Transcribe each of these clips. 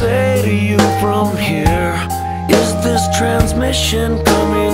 say to you from here? Is this transmission coming?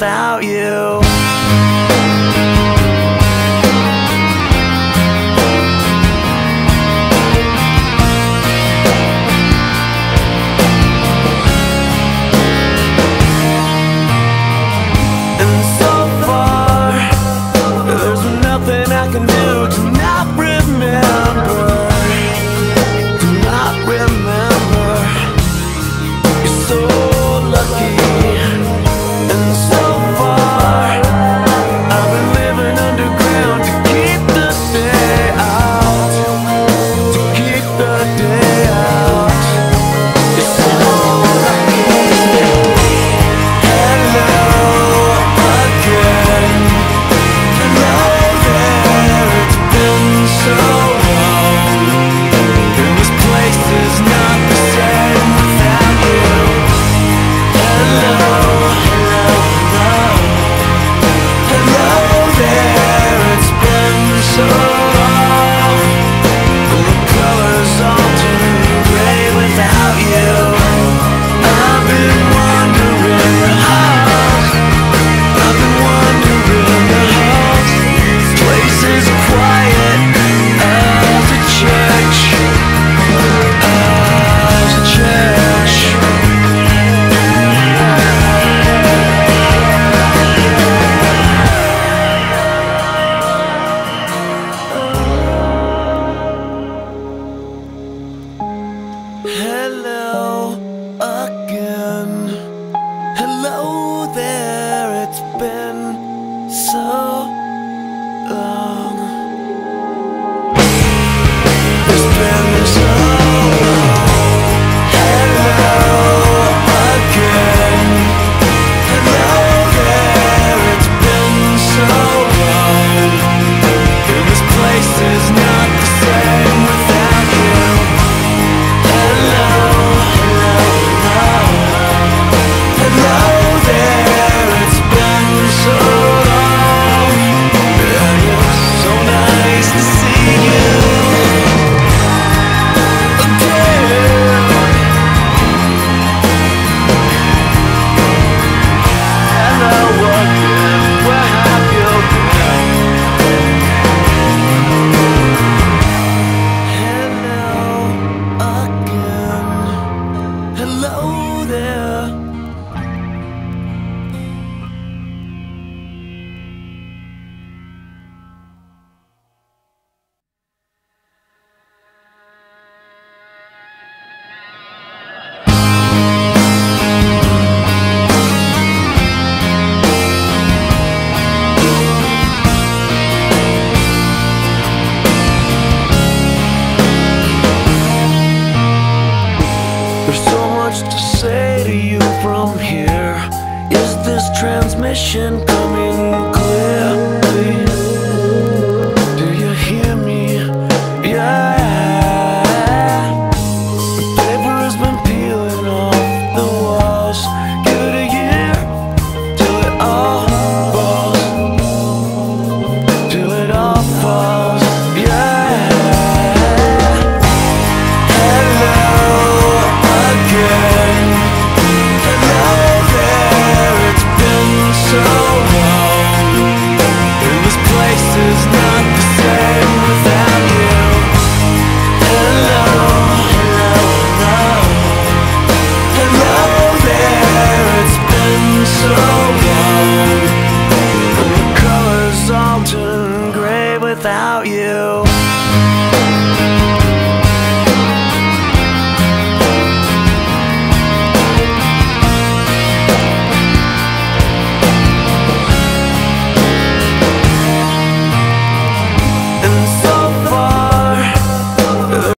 without you. been so this transmission coming. about you.